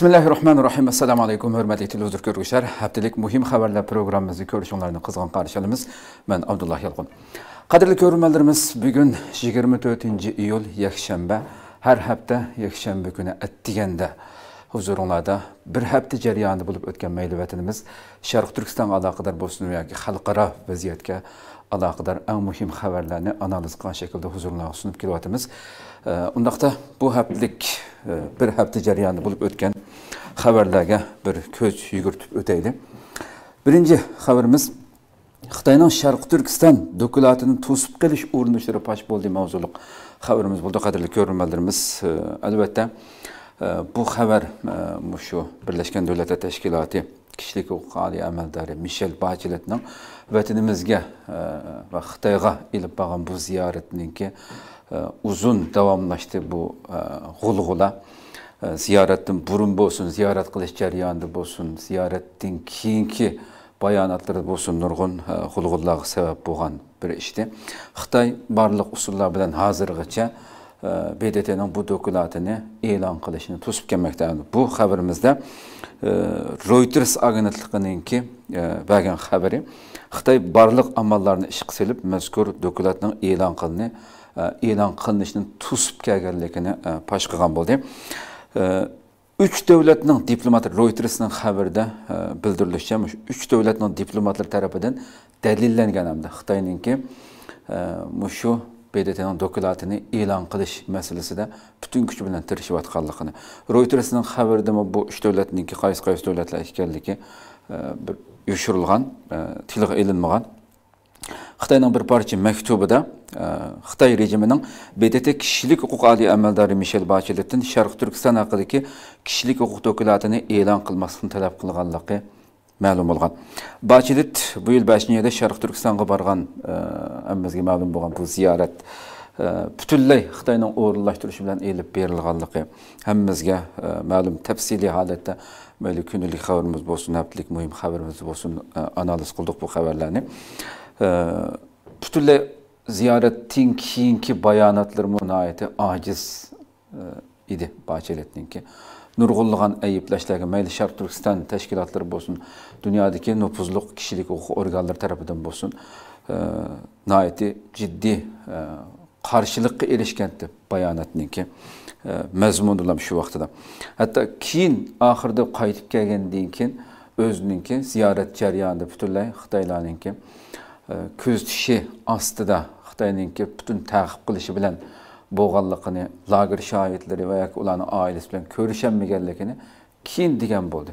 Bismillahirrohmanirrohim. Assalomu alaykum, hurmatli televizor ko'ruvchilar haftalik muhim xabarlar programmamizni ko'rishinglarni qizg'in qarshi olamiz man abdulloh Yalqın. qadrli ko'rmanlarimiz bugun 24 iyul yakshanba, har hafta yakshanba kuni atiganda huzuringlarda bir hafta jarayonida bo'lib o'tgan mayli vatanimiz Sharq Turkiston aloqador bo'lsin yoki xalqaro vaziyatga aloqador eng muhim xabarlarni analiz qilgan shaklda huzuringlarga sunib kelyapmiz. Undaqda bu haftalik e, bir hafta jarayoni bo'lib o'tgan xabarlarga bir ko'z yugurtib o'taylik. Birinchi xabarimiz Xitoyning Sharq Turkiston dokulatini to'sib qilish urinishlari pash bo'ldi mavzuliq xabarimiz bo'ldi qadrli ko'ruvchilarimiz. E, albatta e, bu xabar shu Birlashgan Davlatlar Tashkiloti kishilik huquq oliy amaldori Mishel Bacheletning vatanimizga va Xitoyga ilib borgan bu ziyoratninki uzun davomlashdi bu e, g'ulg'ula ziyoratdan burun bo'lsin ziyorat qilish jarayonida bo'lsin ziyoratdan keyingi bayonotlari bo'lsin nurg'un e, g'ulg'ulaga sabab bo'lgan bir ishdi xitoy barliq usullar bilan hozirgacha e, BDT'nin bu dokulatini e'lon qilishini to'sib kelmoqda. Bu xabarimizda Reuters agentligininki bergan xabari xitoy barliq amallarni ishga silib mazkur dokulatning e'lon qilini e'lon qilinishini to'sib kelganligini pash qilgan bo'ldi uch davlatning diplomati Reutersning xabarida bildirilishicha uch davlatning diplomatlari tarafidan dalillangan hamda xitoyninki shu BDT'nin dokulatini e'lon qilish masalasida butun kuch bilan tirishayotganligini Reutersning xabarida bu uch davlatninki qaysi qaysi davlatlar ekanligi bir yoshirilgan tilga ilinmagan xitoyning bir parcha maktubida e, xitoy rejimining bdt kishilik huquq oliy amaldori mishel bacheletdan sharq turkiston haqidagi kishilik huquq dokulatini e'lon qilmaslikni talab qilganligi ma'lum bo'lgan. Bachelet bu yil beshinchi yilda sharq turkistonga borgan e, hammamizga ma'lum bo'lgan bu ziyorat e, butunlay xitoyning o'rinlashtirishi bilan elib berilganligi hammamizga ma'lum tafsiliy holatda mayli kunlik xabarimiz bo'lsin haftalik muhim xabarimiz bo'lsin analiz qildik bu xabarlarni. Butunlay ziyoratdan keyingi bayonotlar nihoyatda ojiz edi bacheletninki nurg'unlagan ayblashlarga mayli sharq turkiston tashkilotlari bo'lsin dunyodagi nufuzli kishilik huquq organlari tarafidan bo'lsin nihoyatda jiddiy qarshilikqa erishgan deb bayonotninki mazmunlar shu vaqtida hatto keyin oxirida qaytib kelgandan keyin o'zininki ziyorat jarayonida butunlay xitoylarninki kuzatishi tishi ostida xitoyninki butun taqib qilishi bilan bo'lganligini lager shoidlari va yoki ularni oilasi bilan ko'rishaolmaganligini keyin degan bo'ldi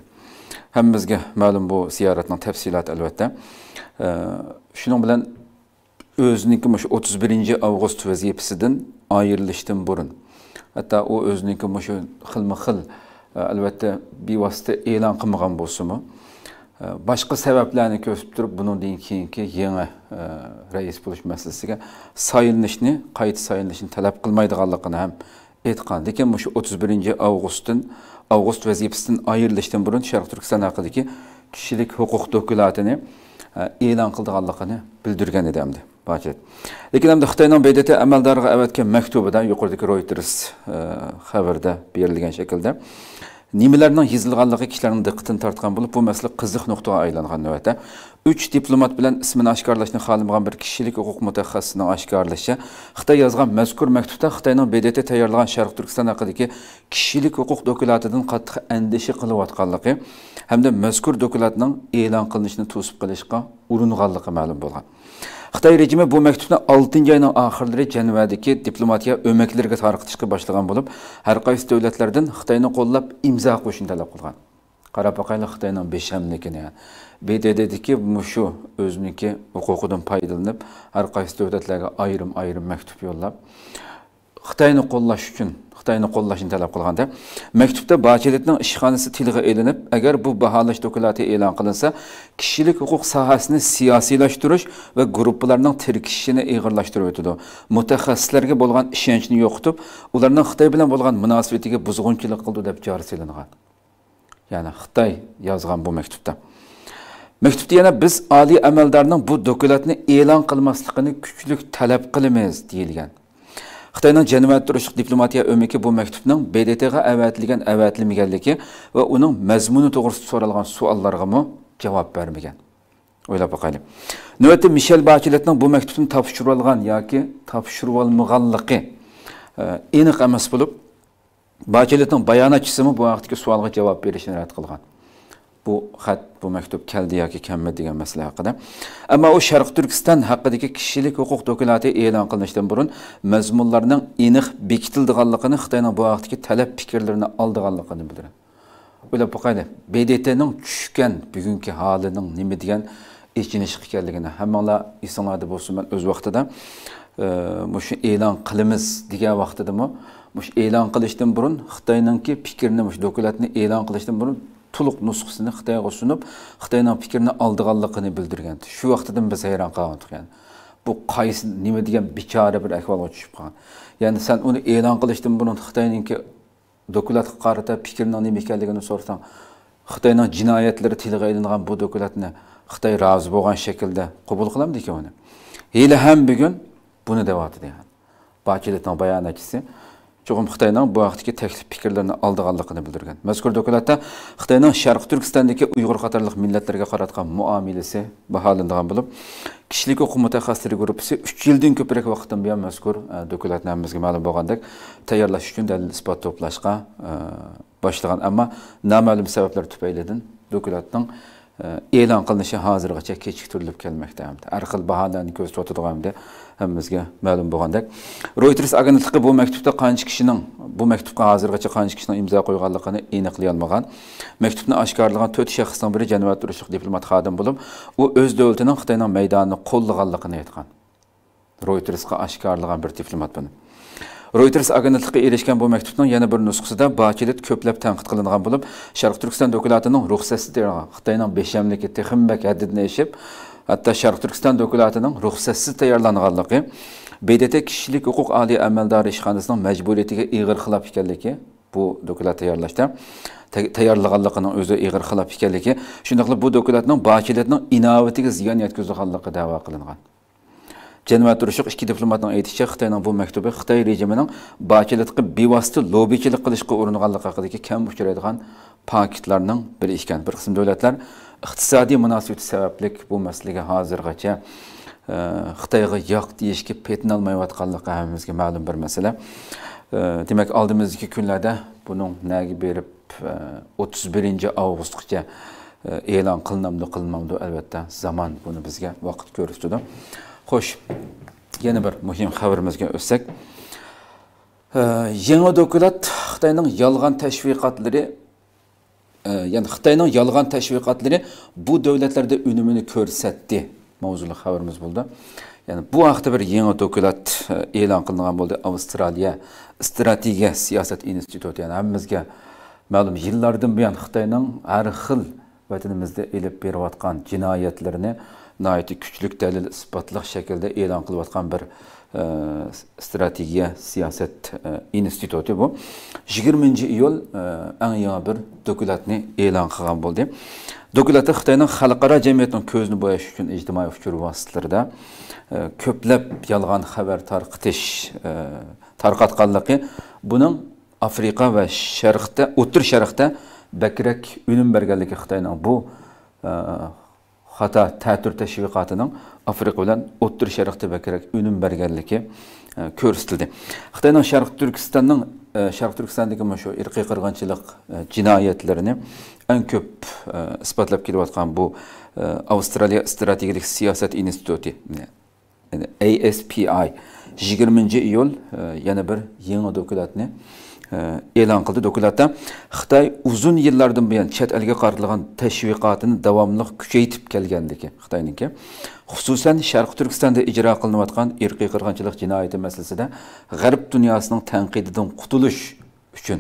hammamizga ma'lum bu ziyoratning tafsiloti albatta shuning bilan o'ziniki shu o'ttiz birinchi avgust vazifasidan ayrilishdan burun hatto u o'ziniki shu xilma xil albatta bevosita e'lon qilmagan bo'lsinmi boshqa sabablarni ko'rsatib turib bundan keyingi yangi rais bo'lish masalasiga sayilishni qayta sayilishni talab qilmaydiganligini ham aytgan lekin shu o'ttiz birinchi avgustdan avgust vazifasidan ayrilishdan burun sharq turkiston haqidagi kishilik huquq dokulatini e'lon qildiganligini bildirgan edi hamda lekin hamda xitoyning bdt amaldoriga avatgan maktubida yuqoridagi reuters e, xabarda berilgan shaklda nimalarning yozilganligi kishilarning diqqatini tortgan bo'lib bu masala qiziq nuqtaga aylangan navbatda. Uch diplomat bilan ismini oshkorlashni xohlamagan bir kishilik huquq mutaxassisining oshkorlashicha xitoy yozgan mazkur maktubda xitoyning bdt tayyorlagan sharq turkiston haqidagi kishilik huquq dokumentidan qattiq andisha qilayotganligi hamda mazkur dokumentning e'lon qilinishini to'sib qilishga uringanligi ma'lum bo'lgan. Xitay rejimi bu məktubni 6-cı ayın axırları Cənvədəki diplomatiya öməklərə tarqıtışqa başlayan olub, hər qaysı dövlətlərdən Xitayını qollab imza qoşun tələb qılğan. Qarabağaylı Xitayının beşəmlikini, BDD-dəki müşu özünüki hüququdan faydalanıb hər qaysı dövlətlərə ayrım-ayrım məktub yollab Xitayını qollaş üçün xitoyni qo'llashni talab qilganda maktubda bacheletning ishxonasi tilga elinib agar bu baholash dokumenti e'lon qilinsa kishilik huquq sohasini siyosiylashtirish va gruppalarning tirkishishini ig'irlashtirib o'tadi. Mutaxassislarga bo'lgan ishonchni yo'qotib ularning xitoy bilan bo'lgan munosabatiga buzg'unchilik qildi deb jor silingan ya'ni xitoy yozgan bu maktubda. Maktubda yana biz oliy amaldorning bu doklatni e'lon qilmasligini kuchli talab qilamiz deyilgan. Xitoyning janubiy turishliq diplomatiya o'miki bu maktubning bdtga avatilgan avatilmaganligi va uning mazmuni to'g'risida so'ralgan savollarga javob bermagan. O'ylab boqaylik. Navbatda mishel bachiletning bu maktubni topshirib olgan yoki topshirib olmaganligi e, aniq emas bo'lib bachiletning bayonotchisi bu vaqtdagi savolga javob berishni rad qilgan. Bu xat bu maktub keldi yoki kelmadi degan masala haqida. Ammo u sharq turkiston haqidagi kishilik huquq dokumenti e'lon qilinishdan burun mazmunlarning aniq bekitildiganligini xitoyning bu vaqtdagi talab fikrlarini oldiganligini bildiradi o'ylab boqayli bdtning tushgan bugungi holining nima degan echinish ekanligini hammanglar esinglarda bo'lsin. Man o'z vaqtida e, shu e'lon qilamiz degan vaqtidami shu e'lon qilishdan burun xitoyninki fikrini shu dokumentni e'lon qilishdan burun to'liq nusxasini xitoyga sunib xitoyning fikrini oldiganligini bildirgan shu vaqtidan biz hayron qolgandik yani bu qaysi nima degan bechora bir ahvolga tushib qolgan ya'ni san uni e'lon qilishdan burun xitoyninki dokumentga qarata fikrini nima ekanligini so'rasang xitoyning jinoyatlari tilga ilingan bu dokumentni xitoy rozi bo'lgan shaklda qabul qilamdi uni hali ham bugun buni deyapti yani. bachiletning bayonotchisi cho'qim xitoyning bu vaqtdagi taklif fikrlarini oldiganligini bildirgan mazkur dokladda xitoyning sharq turkistondagi uyg'ur qatorliq millatlarga qaratgan muomalasi baholanadigan bo'lib kishilik huquq mutaxassislari gruppasi uch yildan ko'proq vaqtdan buyon mazkur e, ma'lum bo'lgandek tayyorlash uchun dalil isbot to'plashga e, boshlagan ammo noma'lum sabablar tufaylidan dokladning e'lon qilinishi hozirgacha kechiktirilib kelmoqda har xil baholarni ko'rsatadigan hammamizga ma'lum bo'lgandek. Reuters agentligi bu maktubda qancha kishining bu maktubga hozirgacha qancha kishining imzo qo'yganligini aniqlay olmagan maktubni oshkorlagan to'rt shaxsdan biri janubiy urushliq diplomat xodim bo'lib u o'z davlatining xitoyning maydonini qo'llaganligini aytgan. Reutersga oshkorlagan bir diplomat buni. Reuters agentligiga erishgan bu maktubning yana bir nusxasida Bachilit ko'plab tanqid qilingan bo'lib, Sharq Turkiston doklatining ruxsatsiz Xitoyning beshamligi texmbak haddini eshib, hatto Sharq Turkiston doklatining ruxsatsiz tayyorlanganligi BDT kishilik huquq oliy amaldori ishxonasining majburiyatiga ig'ir xilof ekanligi bu doklat tayyorlashda tayyorlaganligining o'zi ig'ir xilof ekanligi, shunday qilib bu doklatning Bachilitning inovatiga ziyon yetkazganligi da'vo qilingan. Janubiy turishliq ikki diplomatning aytishicha Xitoyning bu maktubi Xitoy rejimining bachilikqa bevosita lobbichilik qilishga uringanligi haqidagi kam uchraydigan paketlarning biri ekan. Bir qism davlatlar iqtisodiy munosabat sabablik bu masalaga hozirgacha e, Xitoyga yo'q deyishga petinolmayotganligi hammamizga ma'lum bir masala. E, demak, oldimizdagi kunlarda buning nagi berib e, 31 birinchi avgustgacha e'lon qilinamdi, qilinmamdi albatta zamon buni bizga vaqt ko'rsatadi. Xo'sh, yana bir muhim xabarimizga o'tsak, yangi doklad Xitoyning yolg'on tashviqotlari ya'ni Xitoyning yolg'on tashviqotlari bu davlatlarda unumini ko'rsatdi. Mavzuli xabarimiz bo'ldi. Ya'ni bu haqda bir yangi dokulat e'lon qilingan bo'ldi. Avstraliya strategiya siyosat instituti, ya'ni hammamizga ma'lum yillardan buyon Xitoyning har xil vatanimizda elib berayotgan jinoyatlarini nəhayət küçlük dəlil isbatlıq şəkildə elan qılıbatqan bir e, strategiya siyasət ə, e, institutu bu. 20-ci iyul ə, ən yangi bir dokumentni elan qilgan bo'ldi. Dokumentda Xitoyning xalqaro jamiyatning ko'zini bo'yash uchun ijtimoiy uchur vositalarida ko'plab yolg'on xabar tarqitish tarqatganligi buning Afrika va Sharqda, O'tir Sharqda бәкірек үнім бергәнлеге Қытайның бұл э, хата тәтүр тәшвиқатының Африка белән Оттыр Шәректе бәкірек үнім бергәнлеге э, көрсетілді. Қытайның Шарқ Түркістанның э, Шарқ Түркістандагы мышу ирқи кыргынчылык жинаятларын эң көп испатлап келіп аткан бу Австралия стратегик Сиясат Институты ASPI 20 июль яна бір яңы документны Э, e'lon qildi dokumentda xitoy uzun yillardan buyon chet elga qaratilgan tashviqotini davomli kuchaytirib kelganligi xitoyniki xususan sharq turkistonda ijro qilinayotgan irqiy qirg'inchilik jinoyati masalasida g'arb dunyosining tanqididan qutulish uchun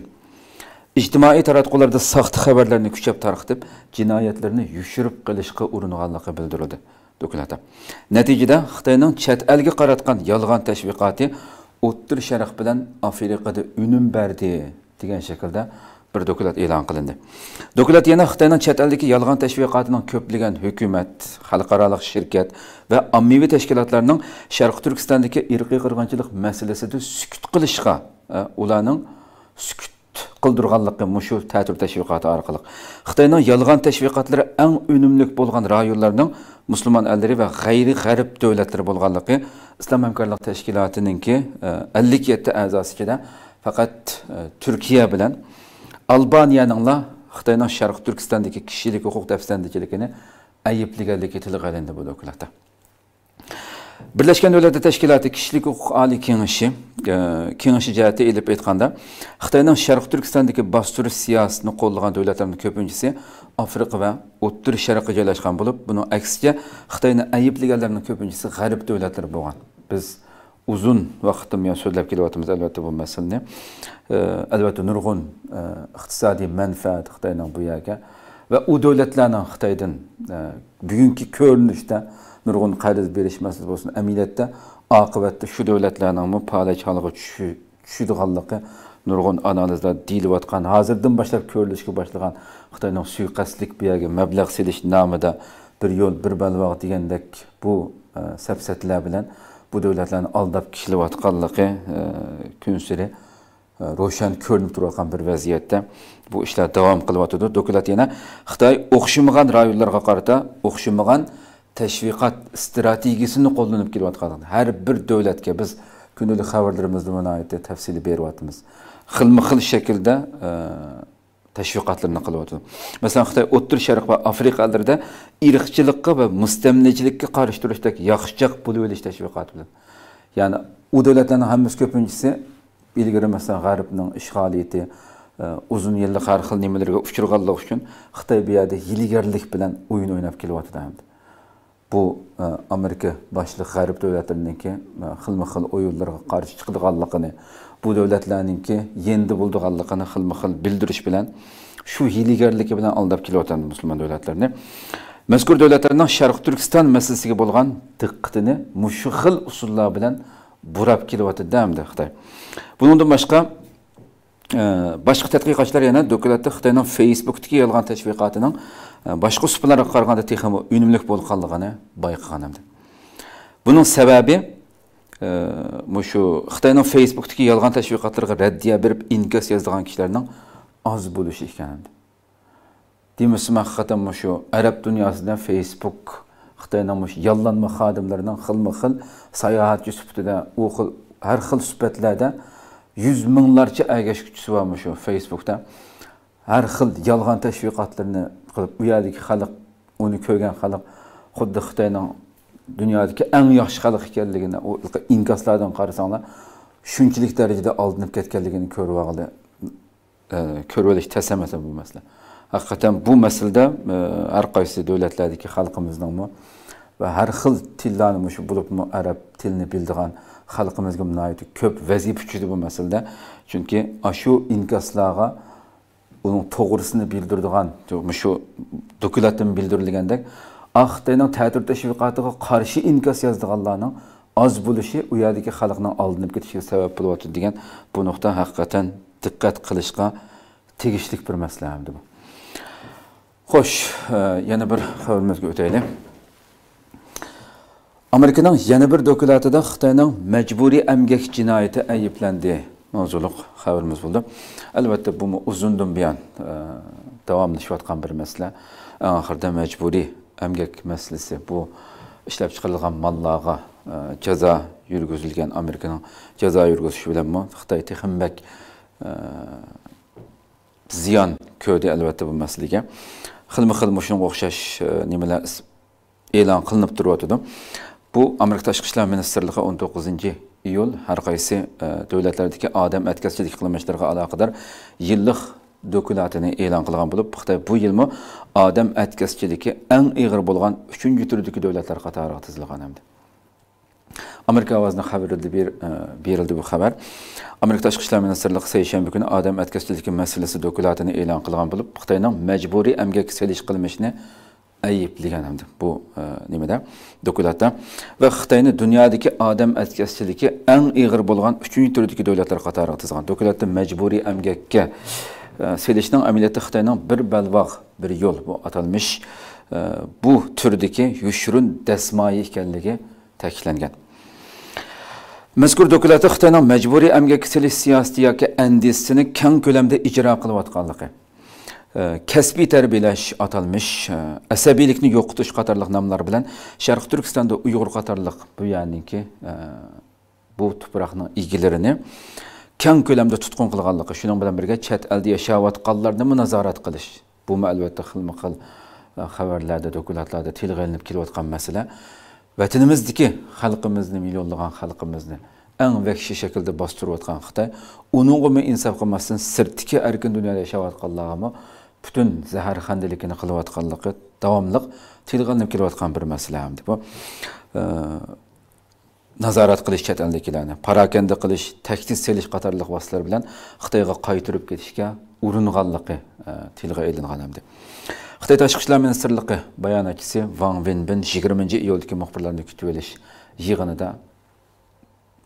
ijtimoiy taratqularda soxta xabarlarni kuchab tarqitib jinoyatlarni yushirib qilishga uringanligi bildirildi dokumentda natijada xitoyning chet elga qaratgan yolg'on tashviqoti o'ttir sharq bilan afrikada unum berdi degan shaklda bir dokulat e'lon qilindi. Dokulat yana xitoyning chet eldagi yolg'on tashviqotining ko'plagan hukumat xalqaro shirkat va ommaviy tashkilotlarning sharqi turkistondagi irqiy qirg'inchilik masalasida sukut qilishga e, ularning sukut qildirganligi mushu ta'tir tashviqoti orqali. Xitoyning yolg'on tashviqotlari eng unumli bo'lgan rayonlarning musulmon allari va g'ayri g'arb davlatlari bo'lganligi islom hamkorlik tashkilotininki e, ellik yetti a'zosi ichida faqat e, turkiya bilan albaniyaningla xitoyning sharq turkistondagi kishilik huquq dafsandichiligini ayblaganligi tilga olindi bu dokladda birlashgan davlatlar tashkiloti kishilik huquq oliy kengashi e, kengashi jihati ilib aytganda xitoyning sharq turkistondagi bostirish siyosatini qo'llagan davlatlarning ko'pinchisi afrika va o'ttir sharqqa joylashgan bo'lib buni aksicha xitoyni ayblaganlarning ko'pinchisi g'arb davlatlari bo'lgan. Biz uzun vaqtdan buyon so'zlab kelyapmiz albatta bu masalani. E, albatta nurg'un e, iqtisodiy manfaat xitoyning bu yerga va u davlatlarning xitoydan bugungi ko'rinishda nurg'un qarz berishmaslik bo'lsin. Amaliyotda oqibatda shu davlatlarning palak holiga tushadiganligi nurg'un analizlar deyilayotgan. Hozirdan boshlab ko'rilishga boshlagan xitoyning suiqasdlik buyagi mablag' selish nomida bir yo'l bir balvoq degandek bu e, safsatlar bilan bu davlatlarni aldab kishilayotganligi e, kun sari e, ro'shan ko'rinib turayotgan bir vaziyatda bu ishlar davom qilyotidi. Doklad yana xitoy o'xshamagan rayonlarga qarata o'xshamagan tashviqot strategiyasini qo'llanib kelayotgan har bir davlatga biz kundalik xabarlarimizda buni tafsili beryapmiz. Xilma xil shaklda e, tashviqotlarni qilyapti. Masalan xitoy o'ttir sharq va afrika allarida irqchilikqa va mustamlachilikka qarshi turishda yaxshichaq bo'lib olish tashviqoti bilan. Ya'ni u davlatlarni hammasi ko'pinchisi ilgari masalan g'arbning ishg'oliyati e, uzun yillik har xil nimalarga uchraganligi uchun xitoy bu yerda hiligarlik bilan o'yin o'ynab kelyapti bu e, amerika boshliq g'arb davlatlarniki e, xilma xil o'yinlarga qarshi chiqadiganligini bu davlatlarninki yendi bo'ldiganligini xilma xil bildirish bilan shu hiylagarligi bilan aldab kelayotgan musulmon davlatlarni. Mazkur davlatlarning sharq turkiston masalasiga bo'lgan diqqatini mushu xil usullar bilan burab kelyotdi hamda xitoy. Bundan boshqa boshqa tadqiqotchilar yana dokladda xitoyning facebookdagi yolg'on tashviqotining boshqa uskunalarga qaraganda texmi unumli bo'lganligini bayqaganimdi buning sababi shu xitoyning facebookdagi yolg'on tashviqotlarga raddiya berib inkos yozadigan kishilarning oz bo'lishi ekan deymizmi haqiqatan shu arab dunyosida facebook xitoyning yollanma xodimlarining xilma xil sayohatchi sifatida u xil har xil sifatlarda yuz minglarcha kuchisi bor shu facebookda? Har xil yolg'on tashviqotlarni qilib u yerdagi xalq uni ko'rgan xalq xuddi xitoyning dunyodagi eng yaxshi xalq ekanligini u inkoslardan qarasanglar shunchalik darajada oldinib ketganligini ko'rib oldi. E, ko'rib olish tas bu masala. Haqiqatdan bu masalada e, har qaysi davlatlardagi xalqimizning va har xil tillarni shu bo'libmi arab tilini bildigan xalqimizga ko'p vazifa tushdi bu masalada. Chunki shu inkaslarga uning to'g'risini bildirdigan shu dokumentdan bildirilgandek xitoyning ta'tir tashviqotiga qarshi inkas yozdiganlarning oz bo'lishi u yerdagi xalqning oldinib ketishiga sabab bo'lyapti degan bu nuqta haqiqatdan diqqat qilishga tegishli bir masala bu. Xo'sh e, yana bir xabarimizga o'taylik. Amerikaning yana bir dokumentida xitoyning majburiy amgak jinoyati ayblandi mavzuliq xabarimiz bo'ldi. Albatta bu uzundan buyon e, davomlashayotgan bir masala oxirida majburiy amgak masalasi bu ishlab chiqarilgan mollarga e, jazo yurgizilgan amerikaning jazo yurgizishi bilanmi xitoy texmbak e, ziyon ko'rdi albatta bu masalaga xilma xil shunga o'xshash e, nimalar e'lon qilinib turyotidi bu amerika tashqi ishlar ministrligi o'n to'qqizinchi iyul har qaysi e, davlatlardagi odam atkazchilik qilmishlarga aloqador yillik dokumentini e'lon qilgan bo'lib xitoy bu yilmi odam atkazchiligi eng ig'ir bo'lgan uchinchi turdagi davlatlar qatoriga tizilgan hamdi amerika ovozini xabarida e, berildi bu xabar amerika tashqi ishlar ministrligi seshanba kuni odam atkazchiligi masalasi dokumentini e'lon qilgan bo'lib xitoyning majburiy amgak selish qilmishini ayblagan hamda bu e, nimada dokladda va xitoyni dunyodagi odam atkazchiligi eng ig'ir bo'lgan uchinchi turdagi davlatlar qatoriga tizgan dokladda majburiy amgakka e, selishning amaliyotda xitoyning bir balvoq bir yo'l bu atalmish e, bu turdagi yushurun dasmoyi ekanligi ta'kidlangan mazkur dokladda xitoyning majburiy emgak selish siyosati yoki andisini keng ko'lamda ijro qilayotganligi kasbiy tarbiyalash atalmish e, asabiylikni yo'qotish qatorliq nomlar bilan sharq turkistonda uyg'ur qatorliq bu ya'niki e, bu tuproqning egilarini keng ko'lamda tutqun qilganligi shuning bilan birga chet elda yashayotganlarni nazorat qilish bu albatta xilma xil e, xabarlarda dokladlarda tilga ilinib kelayotgan masala. Vatanimizdagi xalqimizni millionlagan xalqimizni eng vahshiy shaklda bostirayotgan xitoy uningmi insof qilmasdan sirtdagi erkin dunyoda yashayotganlarga butun zaharxandiligini qilayotganligi davomliq tilg'anib kelayotgan bir masala hamdi bu e, nazorat qilish chet eldagilarni parakanda qilish taktis selish qatorli vositalar bilan xitoyga qaytirib ketishga uringanligi e, tilga ilingan hamdi xitoy tashqi ishlar ministrligi bayonotchisi van vinbin yigirmanchi iyuldagi muxbirlarni kutib olish yig'inida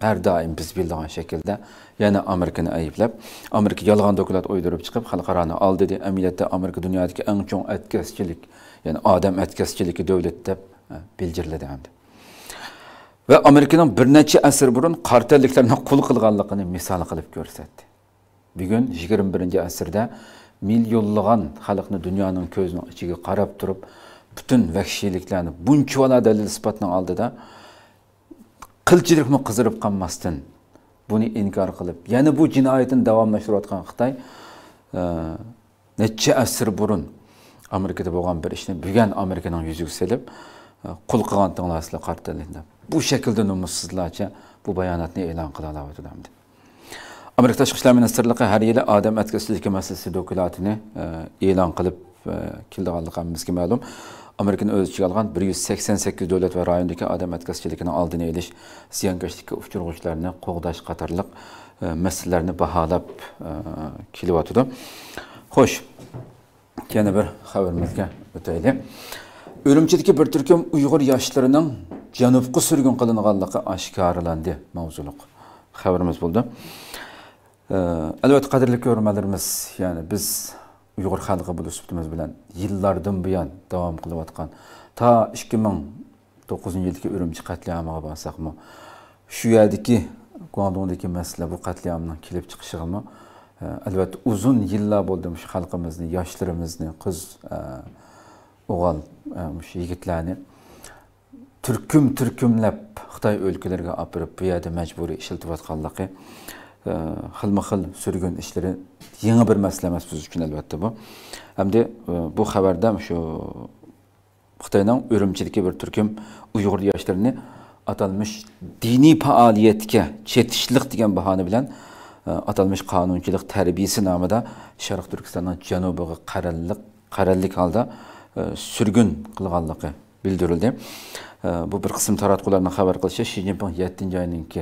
har doim biz bildigan shaklda yana amerikani ayblab amerika yolg'on doklad o'ydirib chiqib xalqaroni oldi dedi amaliyotda amerika dunyodagi eng chong atkazchilik ya'ni odam atkazchiligi davlat deb e, bildiriladi hamdi va amerikaning bir necha asr burun qartalliklarni qul qilganligini misol qilib ko'rsatdi. Bugun yigirma birinchi asrda millionlagan xalqni dunyoning ko'zining ichiga qarab turib butun vahshiyliklarni bunchavala dalil isbotning oldida qilchilikmi qizirib qolmasdan buni inkor qilib yana bu jinoyatini davomlashtirayotgan xitoy e, necha asr burun amerikada bo'lgan bir ishni bugun amerikaning yuziga selib e, qul qilgan tinglarsizlar qartallikni bu shaklda numussizlarcha bu bayonotni e'lon qila olyapti amerika tashqi ishlar ministrligi har yili odam atkazishligi masalasi e, e'lon qilib kelganligi hammamizga ma'lum amerikani o'z ichiga olgan bir yuz sakson sakkiz davlat va rayondagi odam atkazchiligini oldini olish ziyonkashlikka uchirg'uvchilarni qo'g'dash qatorliq e, masalalarni baholab e, kelyotidi xo'sh yana bir xabarimizga o'taylik urumchidagi bir turkum uyg'ur yoshlarining janubga surgun qilinganligi oshkorlandi mavzuliq xabarimiz bo'ldi e, albatta qadrli ko'rmalarimiz ya'ni biz uyg'ur xalqi bu bilan yillardan buyon davom qilayotgan. To ikki ming to'qqizinchi yildagi urumchi qatliamiga borsaqmi shu yerdagi guandongdagi masala bu qatliamning kelib chiqishigimi e, albatta uzun yillar bo'ldi shu xalqimizni yoshlarimizni qiz e, o'g'il e, shu yigitlarni. Turkum turkumlab xitoy o'lkalariga olib borib bu yerda majburiy ishlatayotganligi xilma xil surgun ishlari yangi bir masala emas biz uchun albatta bu. Hamda e, bu xabarda shu xitoyning urumchidagi bir turkum uyg'ur yoshlarini atalmish diniy faoliyatga chetishliq degan bahona bilan e, atalmish qonunchilik tarbiyasi nomida sharq turkistonning janubiga qaralliq qarallik holda e, surgun qilganligi bildirildi. Bu bir qism taratqularni xabar qilishicha shi zinpin yettinchi oyninki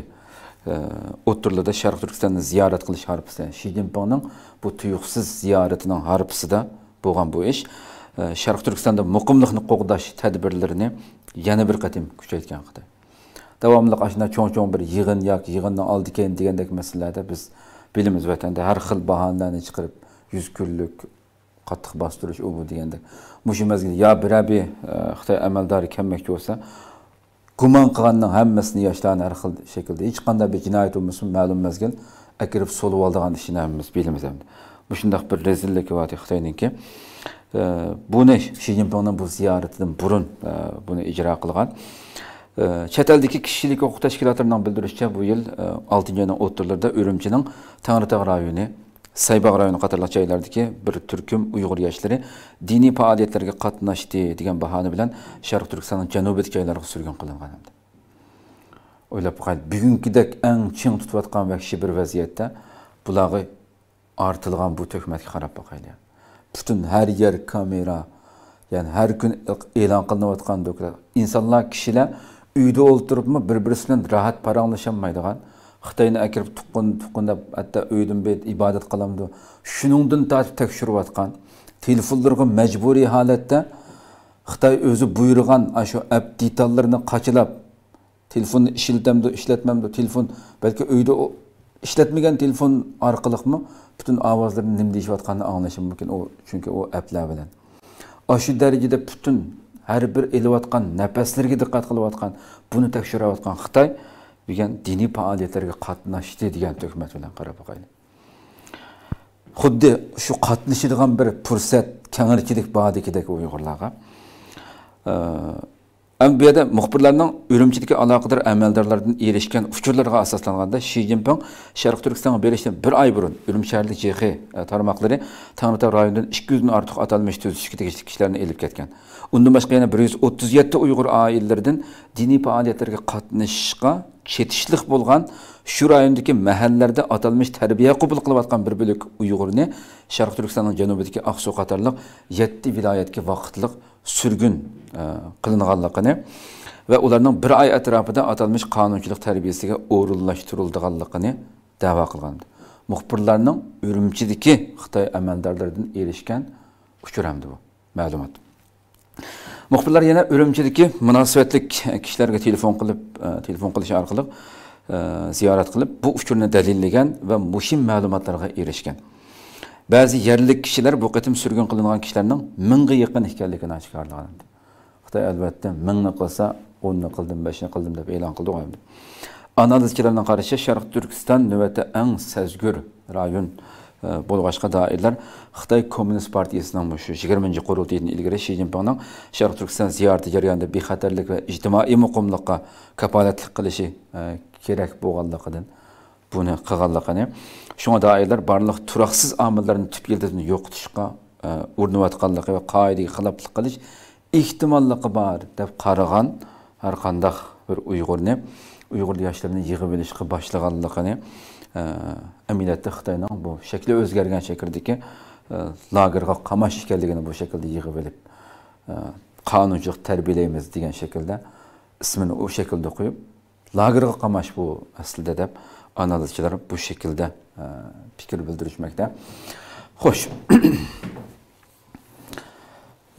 o'ttirlarda sharq turkistonni ziyorat qilish harpisi shi zinpinning bu tuyuqsiz ziyoratining harpisida bo'lgan bu ish sharq turkistonda muqimlikni qo'g'dash tadbirlarini yana bir qatim kuchaytgan xitoy davomli shunday cho'ng cho'ng bir yig'in yoki yig'inni oldi keyin degandek masalalarda biz bilamiz vatanda har xil bahonalarni chiqarib yuz kunlik qattiq bostirish u bu degandek mushu mazgil yo birabi xitoy amaldori kelmoqchi bo'lsa gumon qilganning hammasini yoshlarni har xil shaklda hech bir jinoyat bo'lmasin ma'lum mazgil akirib so'lib oldigan ishini hammamiz bilamiz bu shundoq bir rezillik bo'lyapti xitoyniki buni shi zinpinning bu ziyoratidan burun buni ijro qilgan chet eldagi kishilik huquq tashkilotlarining bildirishicha bu yil oltinchi oyning o'rtalarida urumchining tangritog' rayoni saybog' rayoni qatorliq joylardagi bir turkum uyg'ur yoshlari diniy faoliyatlarga qatnashdi degan bahona bilan sharq turkistonning janubidagi joylariga surgun qilingan o'ylab boqaylik bugungidek eng ching tutayotgan vahshiy bir vaziyatda bularga ortilgan bu tuhmatga qarab boqaylik. Butun har yer kamera ya'ni har kun e'lon qilinayotgan insonlar kishilar uyda o'ltiribmi bir birisi bilan rohat paranglasholmaydigan xitoyni akirib tuqqun tuqqundab hatto uydan bet ibodat qilamdi. Shuningdan tortib tekshirayotgan. Telefonlarga majburiy holatda xitoy o'zi buyurgan shu app detallarni qachilab telefonni ishlatamdi ishlatmamdi. Telefon balki uyda ishlatmagan telefon orqaliqmi butun ovozlarni nima deyishayotganini anglashim mumkin u chunki u applar bilan. Shu darajada butun har bir elayotgan nafaslarga diqqat qilayotgan buni tekshirayotgan xitoy degan diniy faoliyatlarga qatnashdi degan tuhmat bilan qarab boqaylik xuddi shu qatnashadigan bir fursat kangirchilik bodikidek uyg'urlarga bu yerda muxbirlarning urumchidagi aloqador amaldorlardan erishgan uchurlarga asoslanganda shi zinpin sharq turkistonga berishdan bir oy burun urumchi shahardagi jexi tarmoqlari tangritog rayonidan ikki yuzdan ortiq atalmish tuzishga tegishli kishilarni elib ketgan. Undan boshqa yana bir yuz o'ttiz yetti uyg'ur oilalaridan diniy faoliyatlarga qatnashishga chetishliq bo'lgan shu rayondagi mahallalarda atalmish tarbiya qabul qilayotgan bir bo'lik uyg'urni sharq turkistonning janubidagi aqsu qatorliq yetti viloyatga vaqtliq surgun e, qilinganligini va ularning bir oy atrofida atalmish qonunchilik tarbiyasiga o'rinlashtirilganligini da'vo qilgan muxbirlarning urumchidagi xitoy amaldorlaridan erishgan uchur hamdi bu ma'lumot muxbirlar yana urumchidagi munosabatli kishilarga telefon qilib e, telefon qilish orqali e, ziyorat qilib bu uchurni dalillagan va muhim ma'lumotlarga erishgan. Ba'zi yerlik kishilar bu qatim surgun qilingan kishilarning mingga yaqin ekanligini oshkorlagan xitoy albatta mingni qilsa o'nni qildim beshni qildim deb e'lon qildi analizchilarning qarashicha sharq turkiston navbatda eng sazgur rayon болғашқа дайырлар Қытай Коммунист партиясының мүші 20-ші құрылтайдың ілгері Ши Цзиньпиннің Шарқ Түркістан зиярты жарыянда бейхатерлік вә ижтимаи мұқымлыққа капалатлық қылышы ә, керек болғандығыдан бұны қылғанлығыны шуңа дайырлар барлық тұрақсыз амылдарын түп елдерін жоқтышқа урыныватқанлығы ә, вә қаидаға қилаплық қылыш ихтималлығы бар деп қарыған арқандақ бір ұйғырны ұйғыр яшьләрне йыгып элешкә башлаганлыгыны əməliyyatda Xitayla bu şəkli özgərgən şəkildəki lağırğa qamaş ikənligini bu şəkildə yığıb elib qanunçuluq tərbiyələyimiz deyilən şəkildə ismini o şəkildə qoyub lağırğa qamaş bu əslində də analizçilər bu şəkildə fikir bildirişməkdə. Xoş.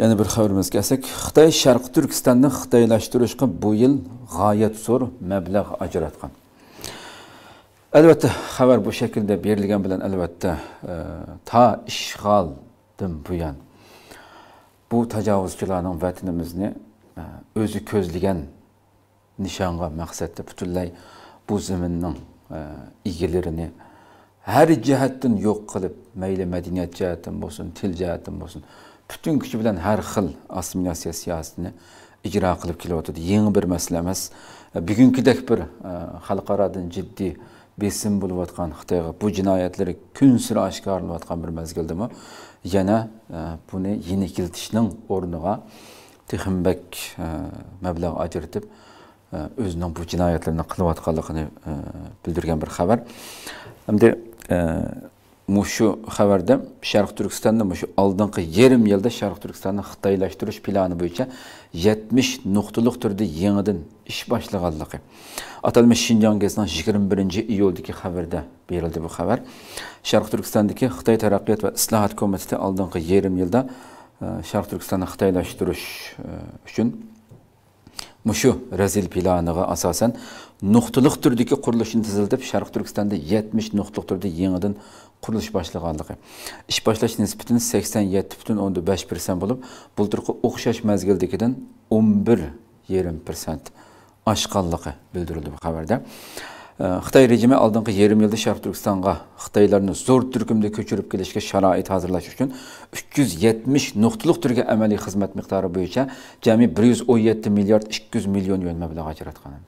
Yəni bir xəbərimiz gəlsək, Xitay Şərq Türkistanı Xitaylaşdırışqa bu il gayet zor məbləğ acıratqan. Albatta xabar bu shaklda berilgan bilan albatta e, ta ishg'oldan buyon bu tajovuzchilarning vatanimizni e, o'zi ko'zlagan nishonga maqsadda butunlay bu zaminning egalarini har jihatdan yo'q qilib mayli madaniyat jihatdan bo'lsin til jihatdan bo'lsin butun kuchi bilan har xil assimilyatsiya siyosatini ijro qilib kelyotdi yangi bir masala emas. E, bugungidek bir xalqaradan jiddiy besin bo'lib atgan xitoyga bu jinoyatlari kun siri oshkorlanib atgan bir mazgildami yana buni yenikiltishning o'rniga texmbak mablag' ajratib o'zining bu jinoyatlarni qilayotganligini bildirgan bir xabar hamda shu xabarda sharq turkistonda mushu oldingi yarim yilda sharq turkistonni xitoylashtirish plani bo'yicha yetmish nuqtaliq turda yangidan ish boshlaganligi atalmish shinjon gazetining yigirma birinchi iyuldagi xabarda berildi bu xabar sharq turkistondagi xitoy taraqqiyot va islohot komiteti oldingi yarim yilda sharq turkistonni xitoylashtirish uchun mushu razil planiga asosan nuqtaliq turdagi qurilishni tiziltib sharq turkistonda yetmish nuqtaliq turda yangidan qurilish boshlaganligi. Ish boshlash nisbatini sakson yetti butun o'n besh persent bo'lib bulturqi o'xshash mazgildagidan o'n bir yarim persent oshganligi bildirildi bu xabarda. Xitoy rejimi oldingi yarim yilda sharq turkistonga xitoylarni zo'r turkumda ko'chirib kelishga sharoit hozirlash uchun uch yuz yetmish nuqtaliq turga amaliy xizmat miqdori bo'yicha jami bir yuz o'n yetti milliard ikki yuz million yuan mablag' ajratgan